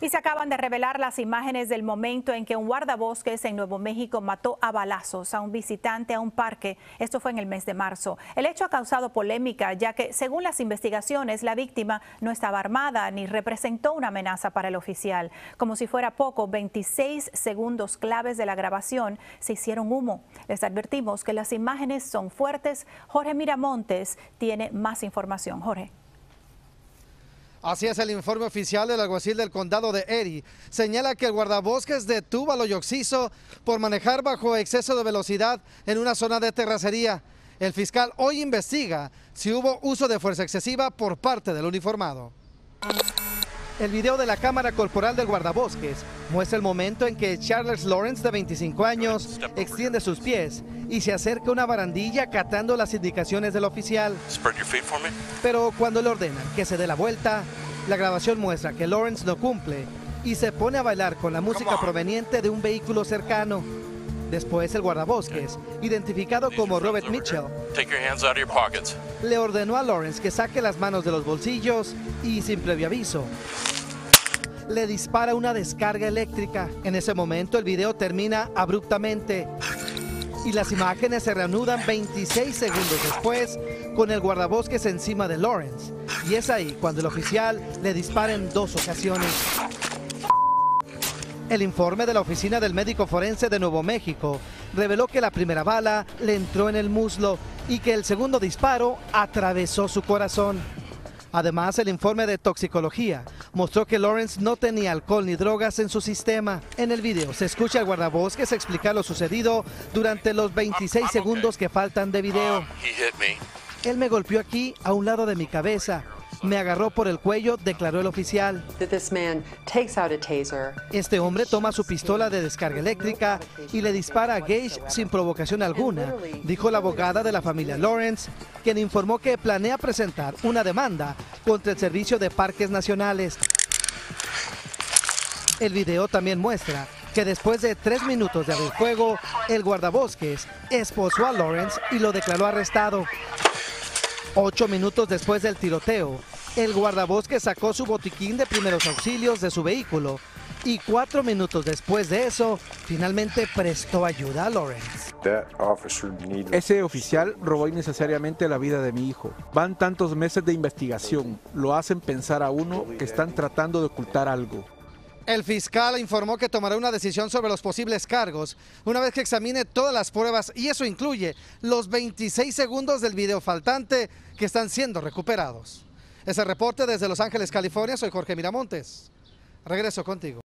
Y se acaban de revelar las imágenes del momento en que un guardabosques en Nuevo México mató a balazos a un visitante a un parque. Esto fue en el mes de marzo. El hecho ha causado polémica ya que, según las investigaciones, la víctima no estaba armada ni representó una amenaza para el oficial. Como si fuera poco, 26 segundos claves de la grabación se hicieron humo. Les advertimos que las imágenes son fuertes. Jorge Miramontes tiene más información. Jorge. Así es el informe oficial del alguacil del condado de Erie. Señala que el guardabosques detuvo a Loyoxiso por manejar bajo exceso de velocidad en una zona de terracería. El fiscal hoy investiga si hubo uso de fuerza excesiva por parte del uniformado. El video de la cámara corporal del guardabosques muestra el momento en que Charles Lawrence, de 25 años, extiende sus pies y se acerca a una barandilla acatando las indicaciones del oficial. Pero cuando le ordenan que se dé la vuelta, la grabación muestra que Lawrence no cumple y se pone a bailar con la música proveniente de un vehículo cercano. Después el guardabosques, identificado como Robert Mitchell, le ordenó a Lawrence que saque las manos de los bolsillos y sin previo aviso, le dispara una descarga eléctrica. En ese momento el video termina abruptamente y las imágenes se reanudan 26 segundos después con el guardabosques encima de Lawrence. Y es ahí cuando el oficial le dispara en dos ocasiones. El informe de la Oficina del Médico Forense de Nuevo México reveló que la primera bala le entró en el muslo y que el segundo disparo atravesó su corazón. Además, el informe de toxicología mostró que Lawrence no tenía alcohol ni drogas en su sistema. En el video se escucha al guardabosques explicar lo sucedido durante los 26 segundos que faltan de video. Él me golpeó aquí a un lado de mi cabeza me agarró por el cuello, declaró el oficial. Este hombre toma su pistola de descarga eléctrica y le dispara a Gage sin provocación alguna, dijo la abogada de la familia Lawrence, quien informó que planea presentar una demanda contra el Servicio de Parques Nacionales. El video también muestra que después de tres minutos de abrir fuego, el guardabosques esposó a Lawrence y lo declaró arrestado. Ocho minutos después del tiroteo, el guardabosque sacó su botiquín de primeros auxilios de su vehículo y cuatro minutos después de eso, finalmente prestó ayuda a Lawrence. Ese oficial robó innecesariamente la vida de mi hijo. Van tantos meses de investigación, lo hacen pensar a uno que están tratando de ocultar algo. El fiscal informó que tomará una decisión sobre los posibles cargos una vez que examine todas las pruebas y eso incluye los 26 segundos del video faltante que están siendo recuperados. Ese reporte desde Los Ángeles, California. Soy Jorge Miramontes. Regreso contigo.